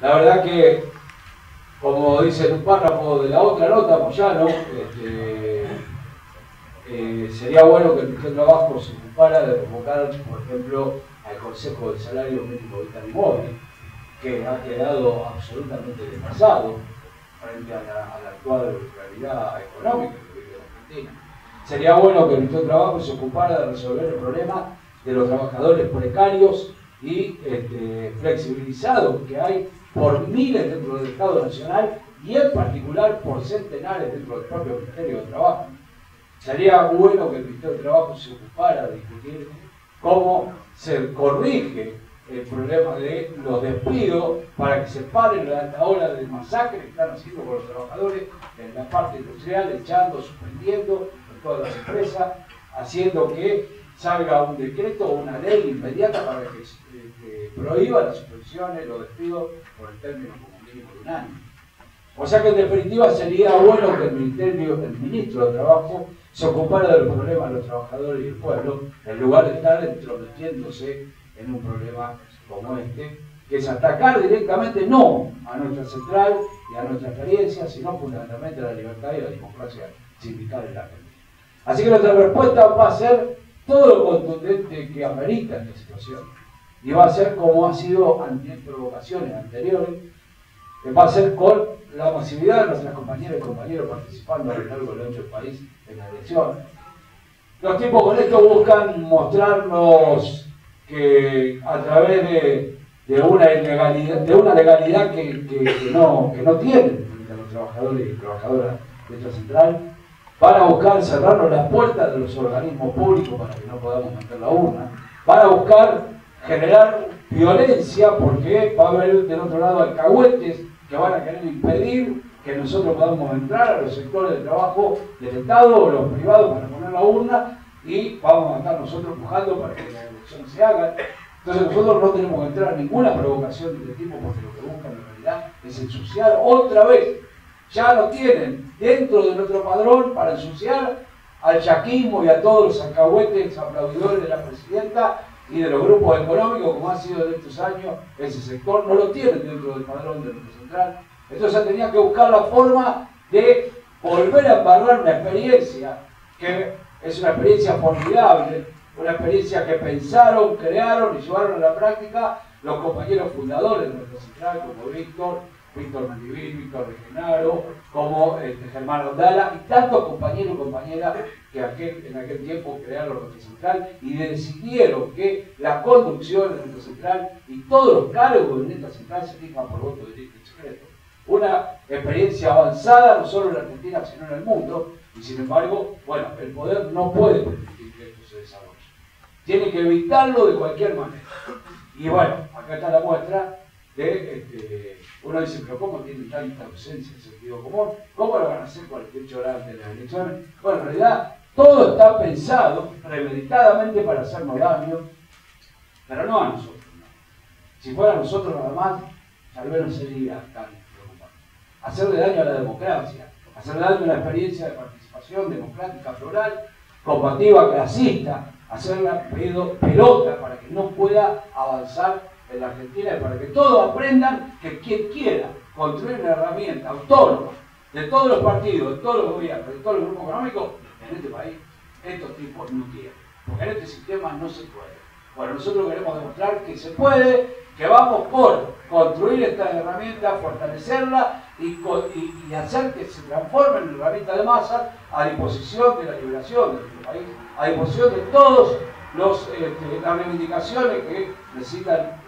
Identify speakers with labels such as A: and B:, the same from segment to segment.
A: La verdad que, como dice en un párrafo de la otra nota, Moyano, este, eh, sería bueno que el Ministerio de Trabajo se ocupara de convocar, por ejemplo, al Consejo de Salario Mínimo Vital y que ha quedado absolutamente desfasado frente a la, actual realidad económica que vive la Argentina. Sería bueno que el Ministerio de Trabajo se ocupara de resolver el problema de los trabajadores precarios y este, flexibilizados que hay por miles dentro del Estado Nacional y en particular por centenares dentro del propio Ministerio de Trabajo. Sería bueno que el Ministerio de Trabajo se ocupara de discutir cómo se corrige el problema de los despidos para que se pare la alta ola de masacre que están haciendo con los trabajadores en la parte industrial, echando, suspendiendo en todas las empresas, haciendo que salga un decreto o una ley inmediata para que, eh, prohíba las suspensiones, los despidos por el término como mínimo de un año. O sea que en definitiva sería bueno que el Ministerio, el Ministro de Trabajo se ocupara de los problemas de los trabajadores y el pueblo, en lugar de estar entrometiéndose en un problema como este, que es atacar directamente no a nuestra central y a nuestra experiencia, sino fundamentalmente a la libertad y la democracia sindical en la Argentina. Así que nuestra respuesta va a ser todo lo contundente que amerita esta situación. Y va a ser como ha sido ante provocaciones anteriores, va a ser con la masividad de nuestras compañeras y compañeros participando a lo largo del ancho del país en la elección. Los tiempos con esto buscan mostrarnos que a través de, de una legalidad que, no, que no tienen los trabajadores y trabajadoras de esta central, van a buscar cerrarnos las puertas de los organismos públicos para que no podamos meter la urna, van a buscar generar violencia porque va a haber del otro lado alcahuetes que van a querer impedir que nosotros podamos entrar a los sectores de trabajo del Estado o los privados para poner la urna y vamos a estar nosotros empujando para que las elecciones se hagan. Entonces nosotros no tenemos que entrar a ninguna provocación de este tipo porque lo que buscan en realidad es ensuciar otra vez. Ya lo tienen dentro de nuestro padrón para ensuciar al yaquismo y a todos los alcahuetes aplaudidores de la presidenta y de los grupos económicos, como ha sido en estos años, ese sector no lo tienen dentro del padrón de nuestro central. Entonces tenía que buscar la forma de volver a embarrar una experiencia que es una experiencia formidable, una experiencia que pensaron, crearon y llevaron a la práctica los compañeros fundadores de nuestra central, como Víctor, Víctor Mendivil, Víctor Regenaro, como este, Germán Rondala y tantos compañeros y compañeras que en aquel tiempo crearon nuestra central y decidieron que la conducción de nuestra central y todos los cargos de nuestra central se fijan por voto directo secreto. Una experiencia avanzada no solo en la Argentina, sino en el mundo, y sin embargo, bueno, el poder no puede permitir que esto se desarrolle. Tiene que evitarlo de cualquier manera. Y bueno, acá está la muestra de, este, uno dice, pero ¿cómo tienen tanta ausencia de sentido común? ¿Cómo lo van a hacer 48 horas antes de las elecciones? Bueno, en realidad todo está pensado premeditadamente para hacernos daño, pero no a nosotros. Si fuera a nosotros nada más, tal vez no sería tan preocupante. Hacerle daño a la democracia, hacerle daño a la experiencia de participación democrática plural, combativa, clasista, hacerla pelota para que no pueda avanzar en la Argentina para que todos aprendan que quien quiera construir una herramienta autónoma de todos los partidos, de todos los gobiernos, de todos los grupos económicos, en este país, estos tipos no quieren. Porque en este sistema no se puede. Bueno, nosotros queremos demostrar que se puede, que vamos por construir esta herramienta, fortalecerla y, hacer que se transforme en una herramienta de masa a disposición de la liberación de nuestro país, a disposición de todas este, las reivindicaciones que necesitan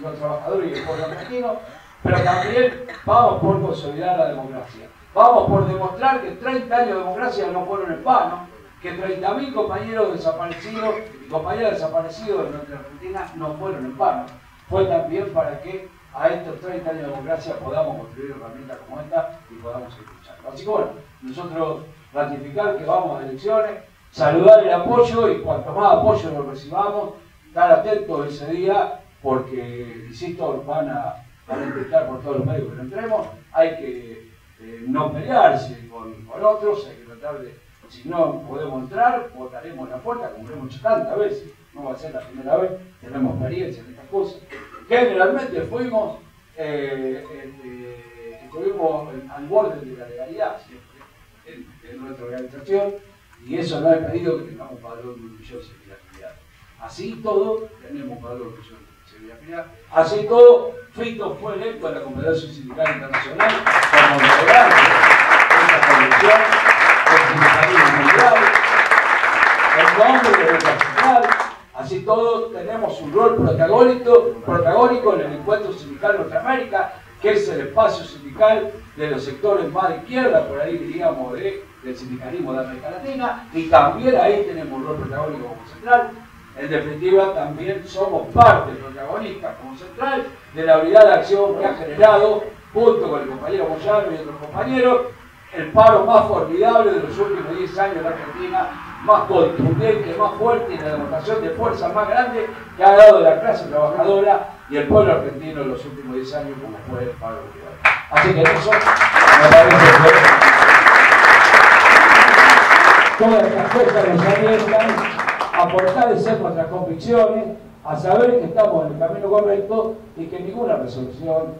A: los trabajadores y el pueblo argentino, pero también vamos por consolidar la democracia. Vamos por demostrar que 30 años de democracia no fueron en vano, que 30.000 compañeros desaparecidos y compañeras desaparecidos de nuestra Argentina no fueron en vano. Fue también para que a estos 30 años de democracia podamos construir herramientas como esta y podamos escuchar. Así que bueno, nosotros ratificar que vamos a elecciones, saludar el apoyo y cuanto más apoyo lo recibamos, estar atentos ese día porque, insisto, van a, intentar por todos los medios que no entremos, hay que eh, no pelearse con, otros, hay que tratar de, si no podemos entrar, votaremos en la puerta, como lo hemos hecho tantas veces, no va a ser la primera vez, tenemos experiencia en estas cosas. Generalmente fuimos eh, este, estuvimos al borde de la legalidad siempre en, nuestra organización y eso no ha impedido que tengamos padrón de un millón de. Así todo, tenemos padrón de un millón. Así todo, Fito fue electo a la Confederación Sindical Internacional como de esta convención del sindicalismo el nombre de central. Así todos tenemos un rol protagónico, protagónico en el encuentro sindical Norteamérica, que es el espacio sindical de los sectores más de izquierda, por ahí diríamos de, del sindicalismo de América Latina, y también ahí tenemos un rol protagónico como central. En definitiva, también somos parte protagonista como central de la unidad de acción que ha generado, junto con el compañero Moyano y otros compañeros, el paro más formidable de los últimos 10 años en Argentina, más contundente, más fuerte y la demostración de fuerza más grande que ha dado la clase trabajadora y el pueblo argentino en los últimos 10 años como fue el paro mundial. Así que eso me parece que todas estas cosas nos alientan a fortalecer nuestras convicciones, a saber que estamos en el camino correcto y que ninguna resolución,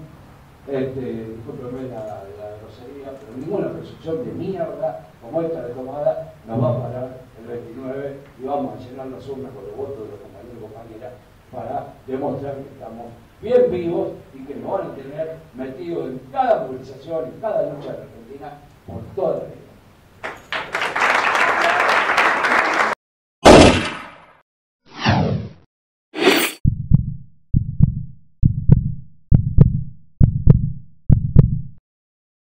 A: este, discúlpeme la, la grosería, pero ninguna resolución de mierda como esta de tomada nos va a parar el 29 y vamos a llenar las urnas con los votos de los compañeros y compañeras para demostrar que estamos bien vivos